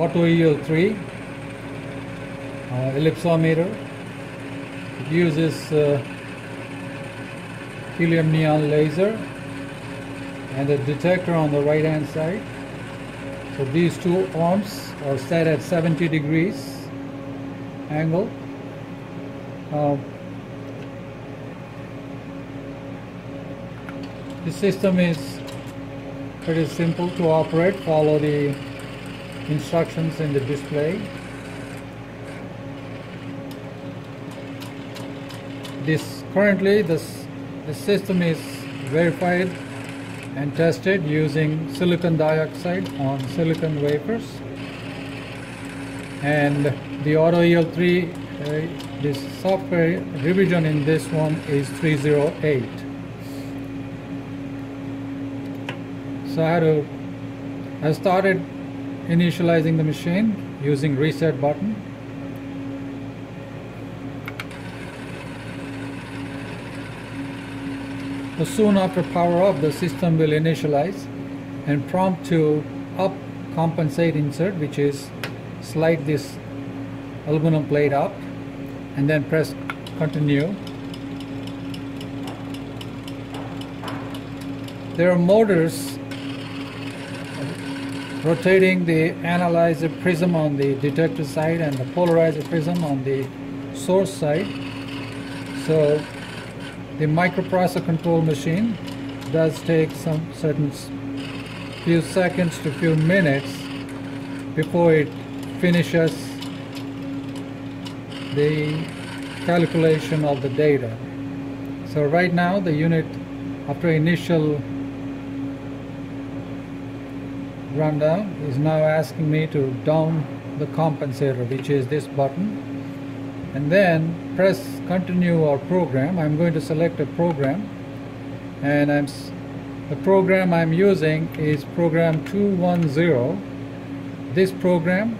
Auto EL3 uh, ellipsometer. It uses uh, helium neon laser and a detector on the right hand side. So these two arms are set at 70 degrees angle. Uh, the system is pretty simple to operate. Follow the instructions in the display. This currently this the system is verified and tested using silicon dioxide on silicon wafers and the Auto EL3 uh, this software revision in this one is 308 so I had to I started initializing the machine using reset button So soon after power up, the system will initialize and prompt to up compensate insert, which is slide this aluminum plate up and then press continue. There are motors rotating the analyzer prism on the detector side and the polarizer prism on the source side. So the microprocessor control machine does take some certain few seconds to few minutes before it finishes the calculation of the data. So right now the unit after initial rundown is now asking me to down the compensator which is this button. And then press continue our program. I'm going to select a program. And I'm the program I'm using is program 210 this program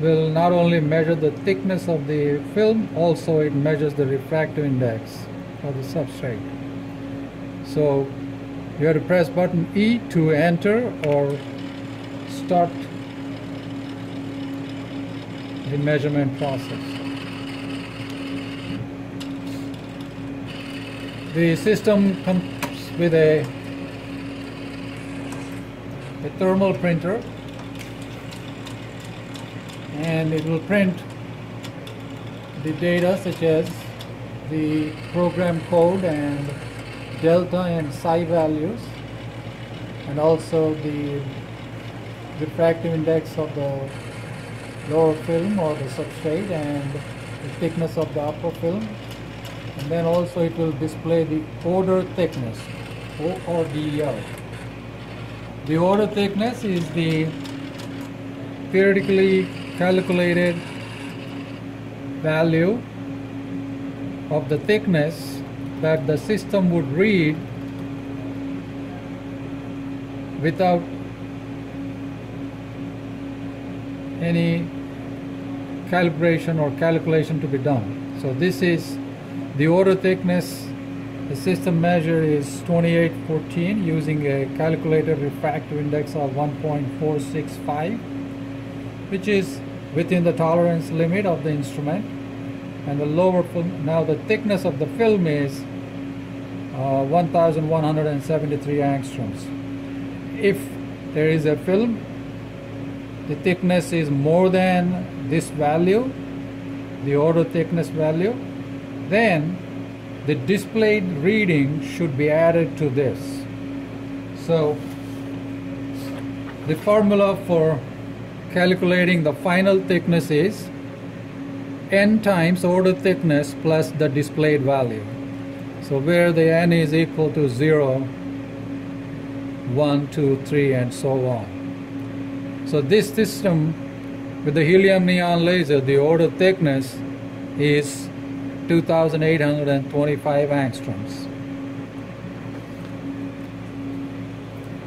will not only measure the thickness of the film also it measures the refractive index of the substrate. So you have to press button E to enter or start the measurement process. The system comes with a, a thermal printer. And it will print the data such as the program code and delta and psi values and also the refractive index of the lower film or the substrate and the thickness of the upper film and then also it will display the order thickness ORDL. The order thickness is the theoretically calculated value of the thickness that the system would read without any calibration or calculation to be done. So this is the order thickness, the system measure is 2814 using a calculated refractive index of 1.465 which is within the tolerance limit of the instrument and the lower film, now the thickness of the film is uh, 1173 angstroms. If there is a film, the thickness is more than this value, the order thickness value, then the displayed reading should be added to this. So the formula for calculating the final thickness is n times order thickness plus the displayed value. So where the n is equal to 0, 1, 2, 3 and so on. So this system with the helium neon laser, the order thickness is 2,825 angstroms.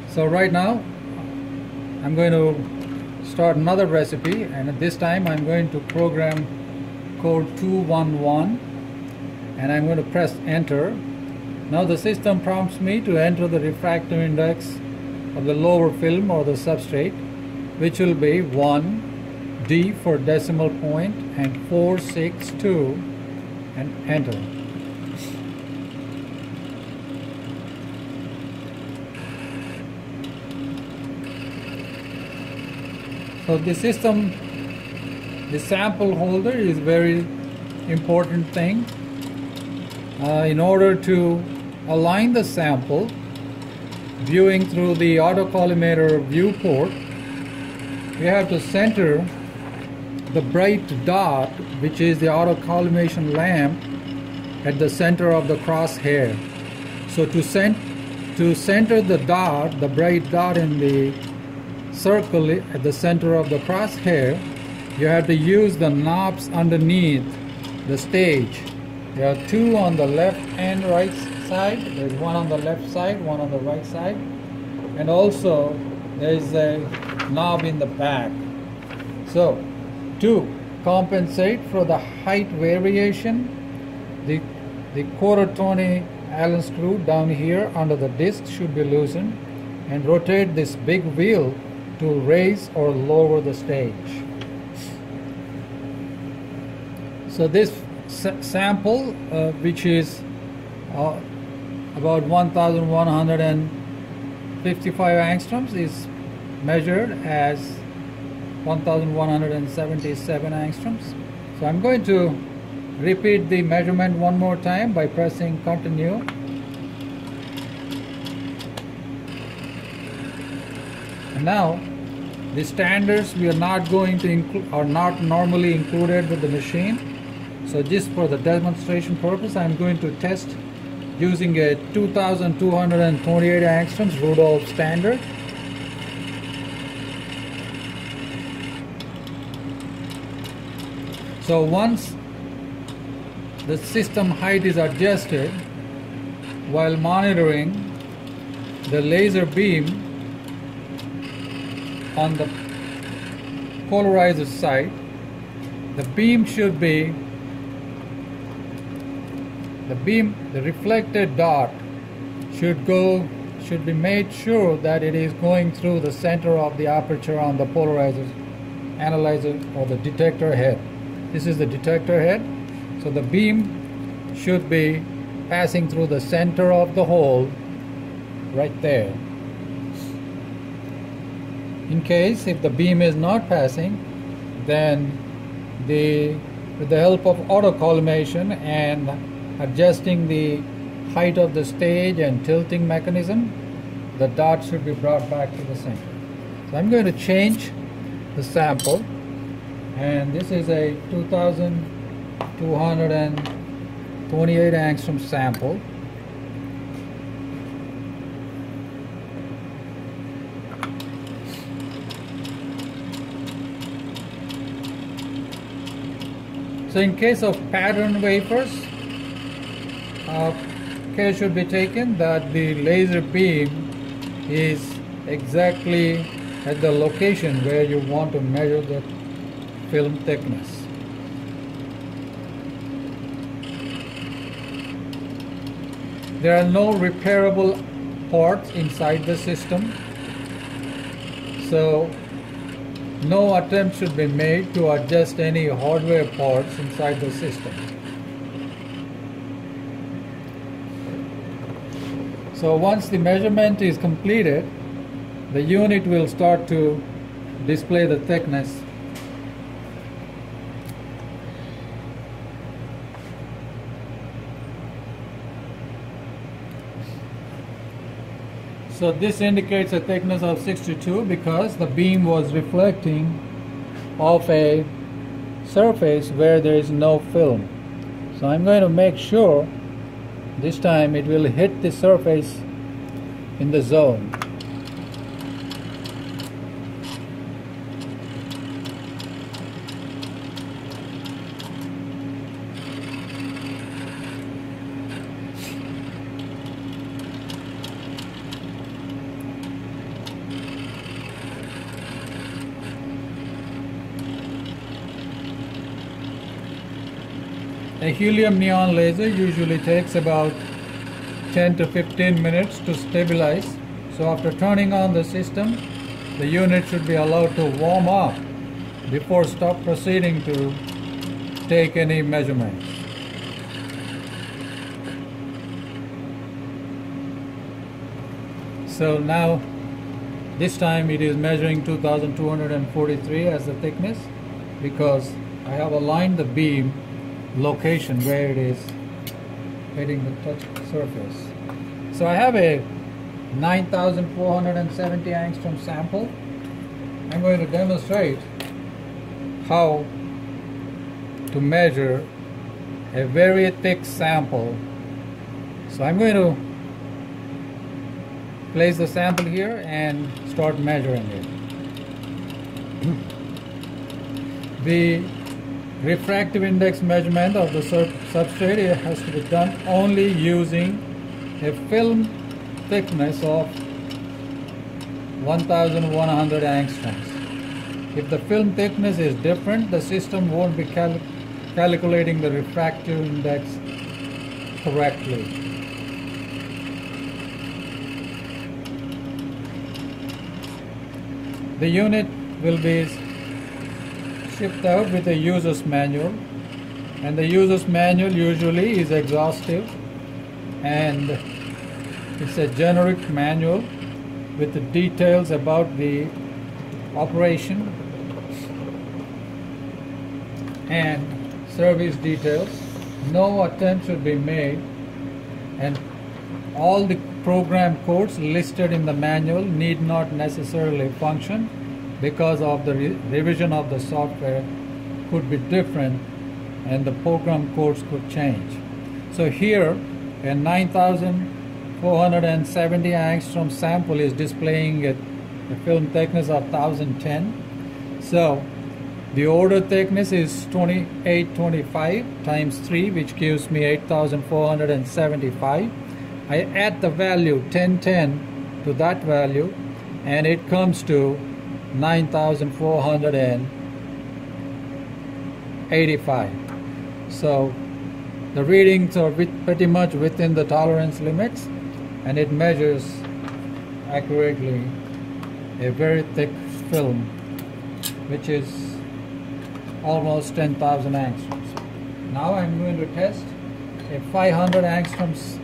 So right now I'm going to start another recipe and this time I'm going to program code 211 and I'm going to press enter. Now the system prompts me to enter the refractive index of the lower film or the substrate which will be 1 D for decimal point and 462 and enter. So the system, the sample holder is very important thing. Uh, in order to align the sample, viewing through the autocollimator viewport, we have to center the bright dot, which is the autocollimation lamp, at the center of the crosshair. So to, cent to center the dot, the bright dot in the circle at the center of the crosshair, you have to use the knobs underneath the stage. There are two on the left and right side. There's one on the left side, one on the right side. And also there's a knob in the back. So to compensate for the height variation, the, the quarter 20 Allen screw down here under the disc should be loosened and rotate this big wheel to raise or lower the stage. So this sample, uh, which is uh, about 1155 angstroms, is measured as 1177 angstroms. So I'm going to repeat the measurement one more time by pressing continue. And now the standards we are not going to include are not normally included with the machine. So just for the demonstration purpose, I'm going to test using a 2228 angstroms Rudolph standard. So once the system height is adjusted while monitoring the laser beam on the polarizer side, the beam should be the beam, the reflected dot should go, should be made sure that it is going through the center of the aperture on the polarizer analyzer or the detector head. This is the detector head. So the beam should be passing through the center of the hole right there. In case if the beam is not passing, then the with the help of autocollimation and adjusting the height of the stage and tilting mechanism, the dot should be brought back to the center. So I'm going to change the sample and this is a 2228 angstrom sample. So in case of pattern wafers, care should be taken that the laser beam is exactly at the location where you want to measure the film thickness. There are no repairable parts inside the system, so no attempt should be made to adjust any hardware parts inside the system. So once the measurement is completed, the unit will start to display the thickness. So this indicates a thickness of 62 because the beam was reflecting off a surface where there is no film. So I'm going to make sure this time it will hit the surface in the zone. A helium neon laser usually takes about 10 to 15 minutes to stabilize. So after turning on the system, the unit should be allowed to warm up before stop proceeding to take any measurements. So now this time it is measuring 2243 as the thickness because I have aligned the beam location where it is hitting the touch surface. So I have a 9470 angstrom sample. I'm going to demonstrate how to measure a very thick sample. So I'm going to place the sample here and start measuring it. the refractive index measurement of the substrate has to be done only using a film thickness of 1100 angstroms. If the film thickness is different, the system won't be cal calculating the refractive index correctly. The unit will be shipped out with a user's manual and the user's manual usually is exhaustive and it's a generic manual with the details about the operation and service details. No attempt should be made and all the program codes listed in the manual need not necessarily function because of the re revision of the software could be different and the program codes could change. So here a 9470 angstrom sample is displaying a, a film thickness of 1010. So the order thickness is 2825 times 3 which gives me 8475. I add the value 1010 to that value and it comes to 9485. So the readings are pretty much within the tolerance limits and it measures accurately a very thick film which is almost 10,000 angstroms. Now I'm going to test a 500 angstroms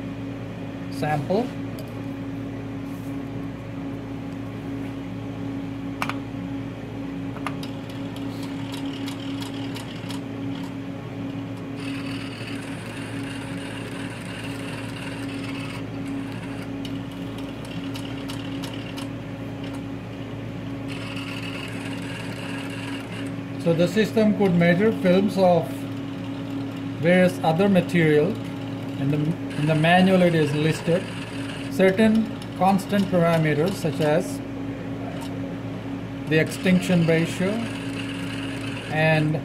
sample the system could measure films of various other material. In the, in the manual it is listed. Certain constant parameters such as the extinction ratio and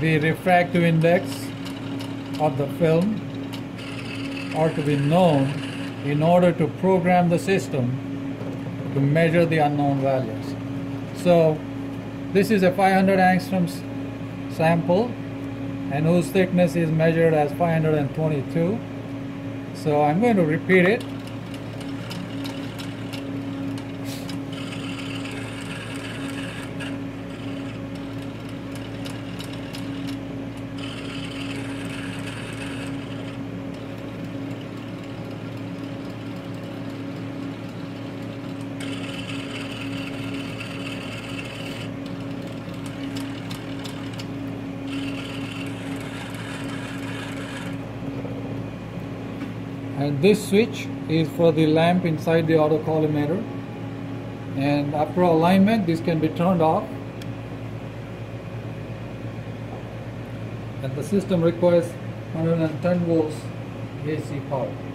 the refractive index of the film are to be known in order to program the system to measure the unknown values. So this is a 500 angstroms sample and whose thickness is measured as 522. So I'm going to repeat it and this switch is for the lamp inside the autocollimator and after alignment this can be turned off and the system requires 110 volts AC power.